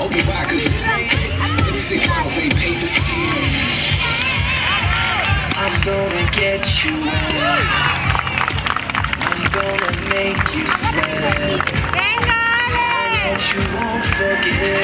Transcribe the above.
Open box, six miles ain't paid I'm gonna get you wet. I'm gonna make you sweat. That you won't forget.